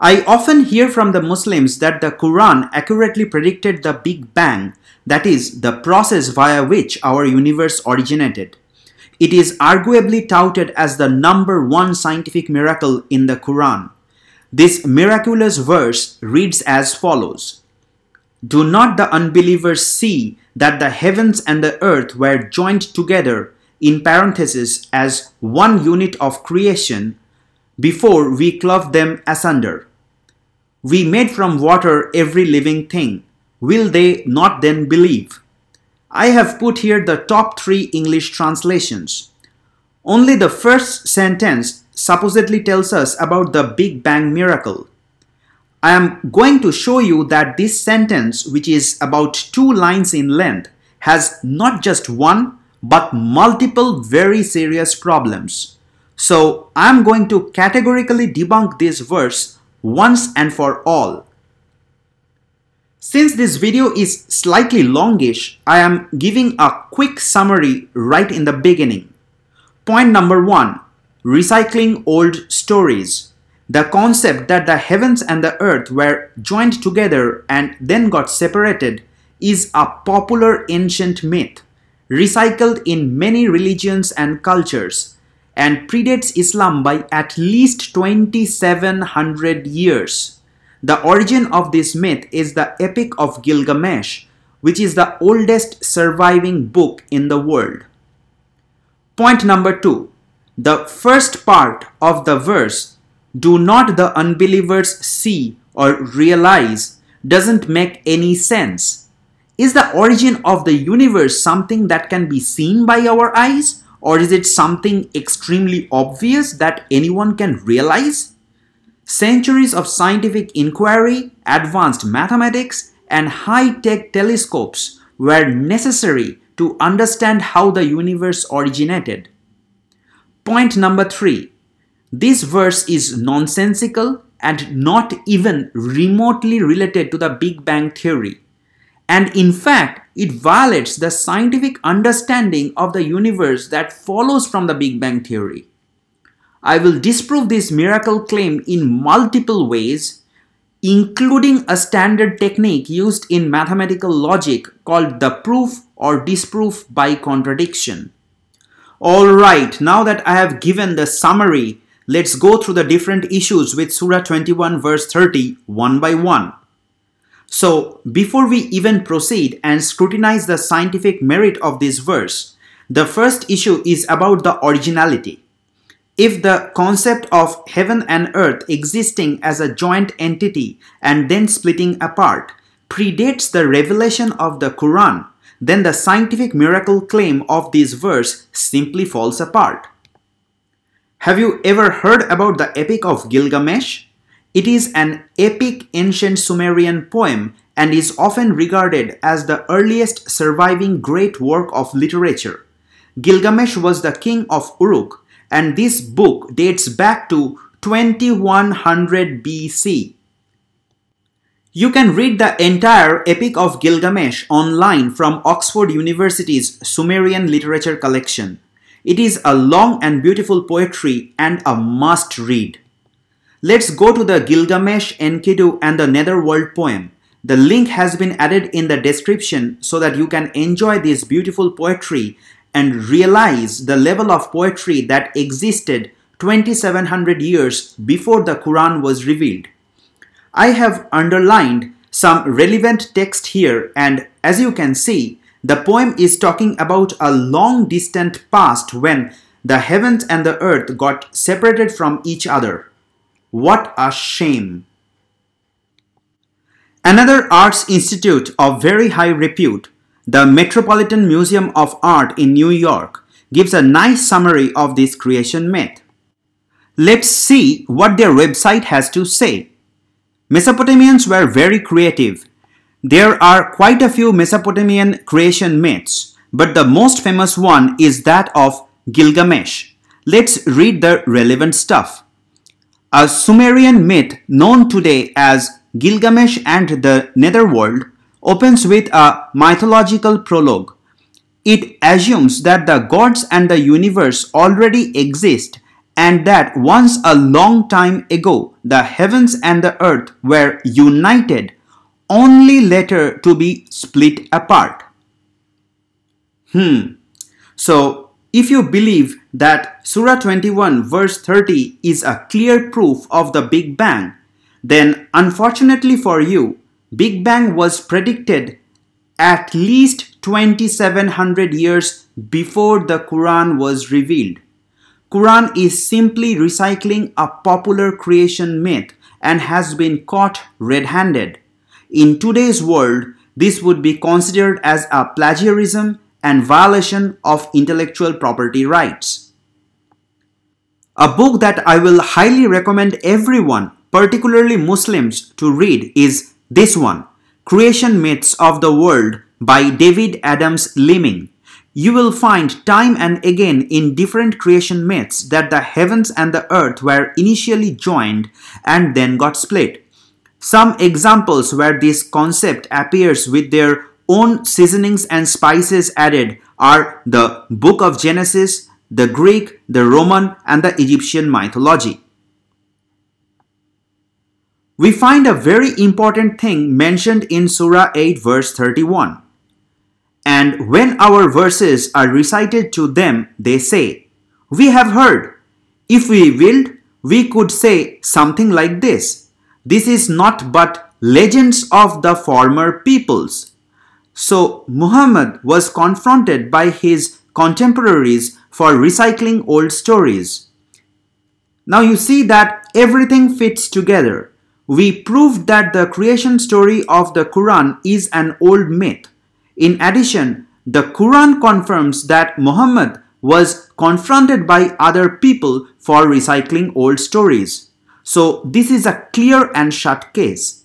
I often hear from the Muslims that the Quran accurately predicted the Big Bang, that is, the process via which our universe originated. It is arguably touted as the number one scientific miracle in the Quran. This miraculous verse reads as follows Do not the unbelievers see that the heavens and the earth were joined together in parenthesis as one unit of creation before we clove them asunder? We made from water every living thing. Will they not then believe? I have put here the top three English translations. Only the first sentence supposedly tells us about the Big Bang miracle. I am going to show you that this sentence, which is about two lines in length, has not just one but multiple very serious problems. So I am going to categorically debunk this verse once and for all. Since this video is slightly longish, I am giving a quick summary right in the beginning. Point number one, recycling old stories. The concept that the heavens and the earth were joined together and then got separated is a popular ancient myth, recycled in many religions and cultures, and predates Islam by at least 2700 years. The origin of this myth is the Epic of Gilgamesh, which is the oldest surviving book in the world. Point number two. The first part of the verse, do not the unbelievers see or realize, doesn't make any sense. Is the origin of the universe something that can be seen by our eyes? Or is it something extremely obvious that anyone can realize? Centuries of scientific inquiry, advanced mathematics, and high-tech telescopes were necessary to understand how the universe originated. Point number three. This verse is nonsensical and not even remotely related to the Big Bang Theory. And in fact, it violates the scientific understanding of the universe that follows from the Big Bang Theory. I will disprove this miracle claim in multiple ways, including a standard technique used in mathematical logic called the proof or disproof by contradiction. Alright, now that I have given the summary, let's go through the different issues with Surah 21 verse 30 one by one. So, before we even proceed and scrutinize the scientific merit of this verse, the first issue is about the originality. If the concept of heaven and earth existing as a joint entity and then splitting apart predates the revelation of the Quran, then the scientific miracle claim of this verse simply falls apart. Have you ever heard about the Epic of Gilgamesh? It is an epic ancient Sumerian poem and is often regarded as the earliest surviving great work of literature. Gilgamesh was the king of Uruk and this book dates back to 2100 BC. You can read the entire Epic of Gilgamesh online from Oxford University's Sumerian Literature Collection. It is a long and beautiful poetry and a must read. Let's go to the Gilgamesh, Enkidu and the Netherworld poem. The link has been added in the description so that you can enjoy this beautiful poetry and realize the level of poetry that existed 2700 years before the Quran was revealed. I have underlined some relevant text here and as you can see, the poem is talking about a long distant past when the heavens and the earth got separated from each other. What a shame! Another arts institute of very high repute the Metropolitan Museum of Art in New York gives a nice summary of this creation myth. Let's see what their website has to say. Mesopotamians were very creative. There are quite a few Mesopotamian creation myths, but the most famous one is that of Gilgamesh. Let's read the relevant stuff. A Sumerian myth known today as Gilgamesh and the Netherworld opens with a mythological prologue. It assumes that the gods and the universe already exist and that once a long time ago the heavens and the earth were united, only later to be split apart. Hmm. So, if you believe that Surah 21 verse 30 is a clear proof of the Big Bang, then unfortunately for you, Big Bang was predicted at least 2700 years before the Quran was revealed. Quran is simply recycling a popular creation myth and has been caught red-handed. In today's world, this would be considered as a plagiarism and violation of intellectual property rights. A book that I will highly recommend everyone, particularly Muslims, to read is this one, Creation Myths of the World by David Adams Leeming. You will find time and again in different creation myths that the heavens and the earth were initially joined and then got split. Some examples where this concept appears with their own seasonings and spices added are the Book of Genesis, the Greek, the Roman, and the Egyptian mythology. We find a very important thing mentioned in Surah 8 verse 31. And when our verses are recited to them, they say, We have heard. If we willed, we could say something like this. This is not but legends of the former peoples. So Muhammad was confronted by his contemporaries for recycling old stories. Now you see that everything fits together. We proved that the creation story of the Quran is an old myth. In addition, the Quran confirms that Muhammad was confronted by other people for recycling old stories. So this is a clear and shut case.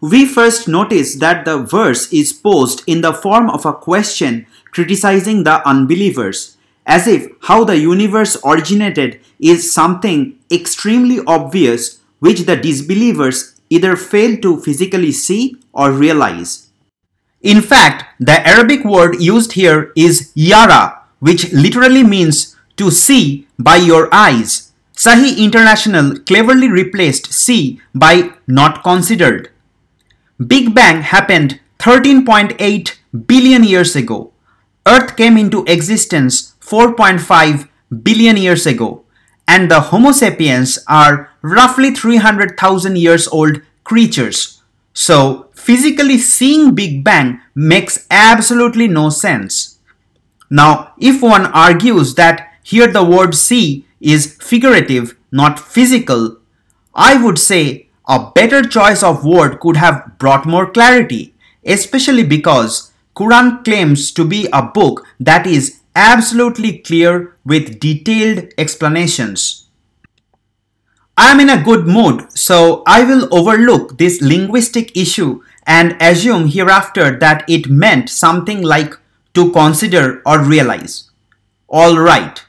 We first notice that the verse is posed in the form of a question criticizing the unbelievers, as if how the universe originated is something extremely obvious which the disbelievers either fail to physically see or realize. In fact, the Arabic word used here is yara, which literally means to see by your eyes. Sahih International cleverly replaced see by not considered. Big Bang happened 13.8 billion years ago. Earth came into existence 4.5 billion years ago. And the Homo sapiens are roughly 300,000 years old creatures. So physically seeing Big Bang makes absolutely no sense. Now, if one argues that here the word see is figurative, not physical, I would say a better choice of word could have brought more clarity, especially because Quran claims to be a book that is absolutely clear with detailed explanations. I am in a good mood, so I will overlook this linguistic issue and assume hereafter that it meant something like to consider or realize. Alright.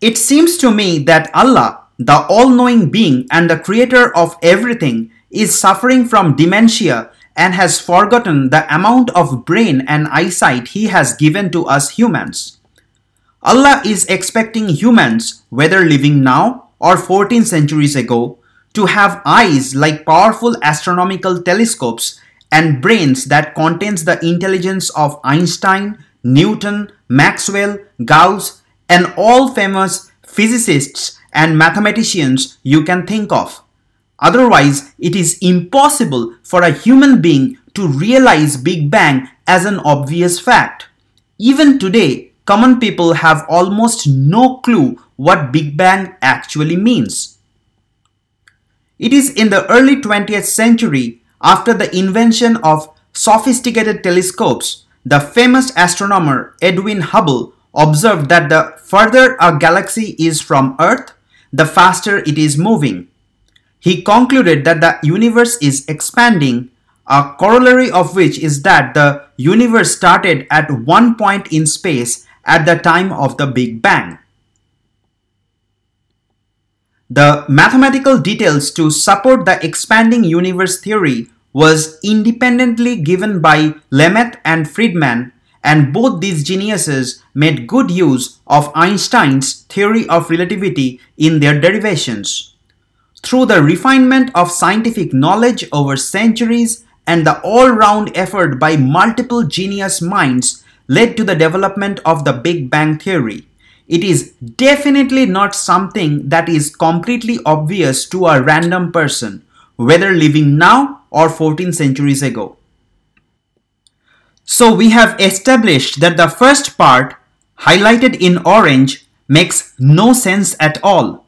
It seems to me that Allah the all-knowing being and the creator of everything is suffering from dementia and has forgotten the amount of brain and eyesight he has given to us humans. Allah is expecting humans, whether living now or 14 centuries ago, to have eyes like powerful astronomical telescopes and brains that contains the intelligence of Einstein, Newton, Maxwell, Gauss, and all famous physicists and mathematicians you can think of. Otherwise, it is impossible for a human being to realize Big Bang as an obvious fact. Even today, common people have almost no clue what Big Bang actually means. It is in the early 20th century, after the invention of sophisticated telescopes, the famous astronomer Edwin Hubble observed that the further a galaxy is from Earth, the faster it is moving. He concluded that the universe is expanding, a corollary of which is that the universe started at one point in space at the time of the Big Bang. The mathematical details to support the expanding universe theory was independently given by Lemaitre and Friedmann and both these geniuses made good use of Einstein's theory of relativity in their derivations. Through the refinement of scientific knowledge over centuries and the all-round effort by multiple genius minds led to the development of the Big Bang Theory. It is definitely not something that is completely obvious to a random person, whether living now or 14 centuries ago. So we have established that the first part, highlighted in orange, makes no sense at all.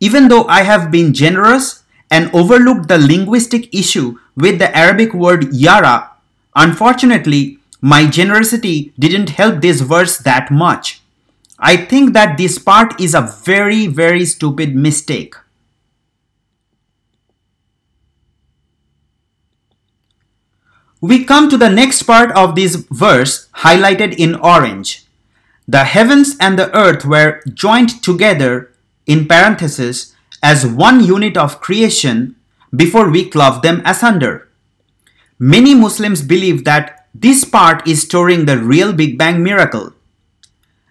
Even though I have been generous and overlooked the linguistic issue with the Arabic word yara, unfortunately, my generosity didn't help this verse that much. I think that this part is a very, very stupid mistake. We come to the next part of this verse highlighted in orange. The heavens and the earth were joined together in parenthesis as one unit of creation before we clove them asunder. Many Muslims believe that this part is storing the real Big Bang miracle.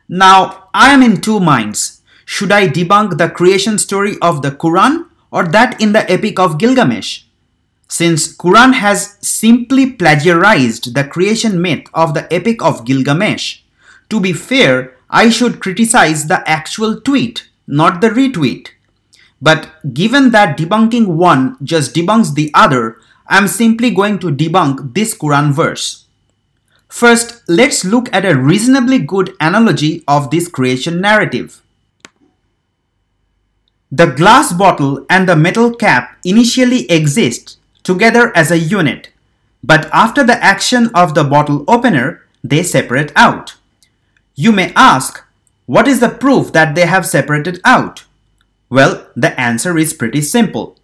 Now, I am in two minds. Should I debunk the creation story of the Quran or that in the Epic of Gilgamesh? Since Quran has simply plagiarized the creation myth of the Epic of Gilgamesh, to be fair, I should criticize the actual tweet, not the retweet. But given that debunking one just debunks the other, I am simply going to debunk this Quran verse. First, let's look at a reasonably good analogy of this creation narrative. The glass bottle and the metal cap initially exist together as a unit, but after the action of the bottle opener, they separate out. You may ask, what is the proof that they have separated out? Well, the answer is pretty simple.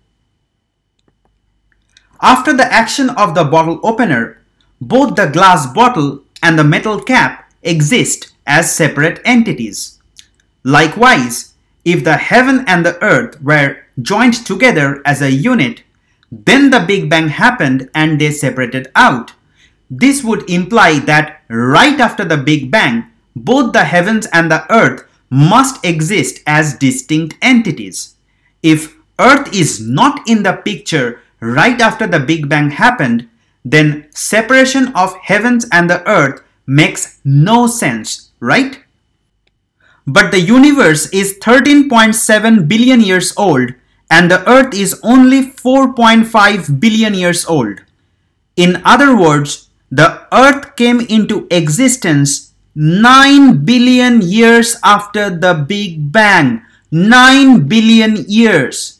After the action of the bottle opener, both the glass bottle and the metal cap exist as separate entities. Likewise, if the heaven and the earth were joined together as a unit, then the Big Bang happened and they separated out. This would imply that right after the Big Bang, both the heavens and the earth must exist as distinct entities. If earth is not in the picture right after the Big Bang happened, then separation of heavens and the earth makes no sense, right? But the universe is 13.7 billion years old and the earth is only 4.5 billion years old. In other words, the earth came into existence 9 billion years after the Big Bang. 9 billion years.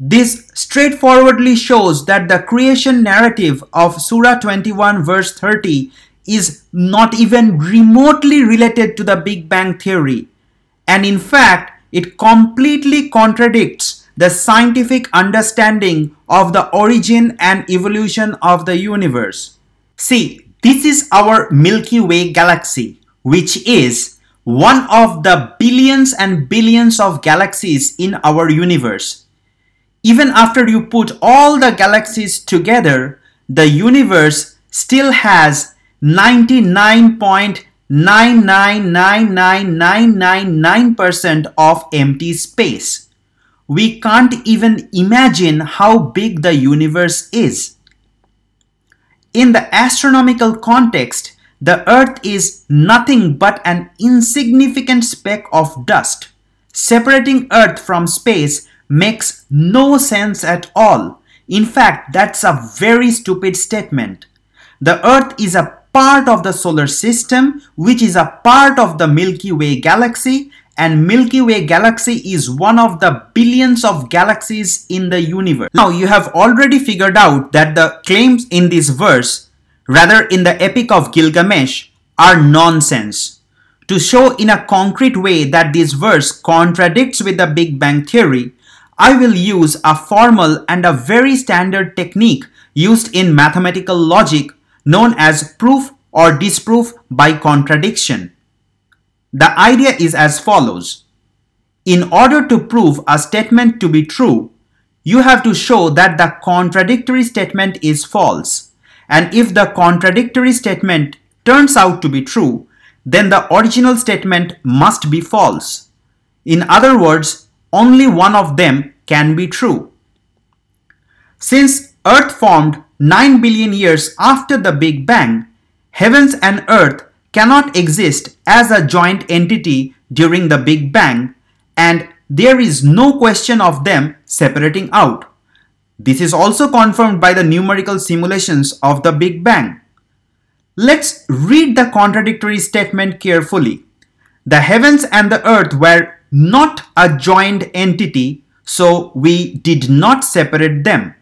This straightforwardly shows that the creation narrative of Surah 21 verse 30 is not even remotely related to the Big Bang theory. And in fact, it completely contradicts the scientific understanding of the origin and evolution of the universe. See, this is our Milky Way galaxy, which is one of the billions and billions of galaxies in our universe. Even after you put all the galaxies together, the universe still has 99.9999999% of empty space. We can't even imagine how big the universe is. In the astronomical context, the Earth is nothing but an insignificant speck of dust. Separating Earth from space makes no sense at all. In fact, that's a very stupid statement. The Earth is a part of the solar system, which is a part of the Milky Way galaxy, and Milky Way galaxy is one of the billions of galaxies in the universe. Now, you have already figured out that the claims in this verse, rather in the Epic of Gilgamesh, are nonsense. To show in a concrete way that this verse contradicts with the Big Bang theory, I will use a formal and a very standard technique used in mathematical logic known as proof or disproof by contradiction. The idea is as follows. In order to prove a statement to be true, you have to show that the contradictory statement is false. And if the contradictory statement turns out to be true, then the original statement must be false. In other words, only one of them can be true. Since Earth formed 9 billion years after the Big Bang, heavens and earth cannot exist as a joint entity during the Big Bang and there is no question of them separating out. This is also confirmed by the numerical simulations of the Big Bang. Let's read the contradictory statement carefully. The heavens and the earth were not a joined entity, so we did not separate them.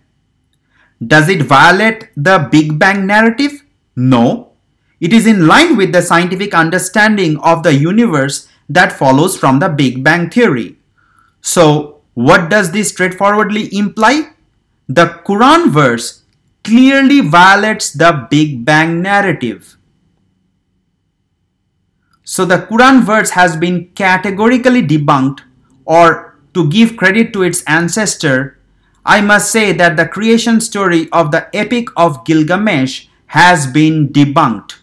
Does it violate the Big Bang narrative? No. It is in line with the scientific understanding of the universe that follows from the Big Bang theory. So, what does this straightforwardly imply? The Quran verse clearly violates the Big Bang narrative. So the Quran verse has been categorically debunked or to give credit to its ancestor, I must say that the creation story of the Epic of Gilgamesh has been debunked.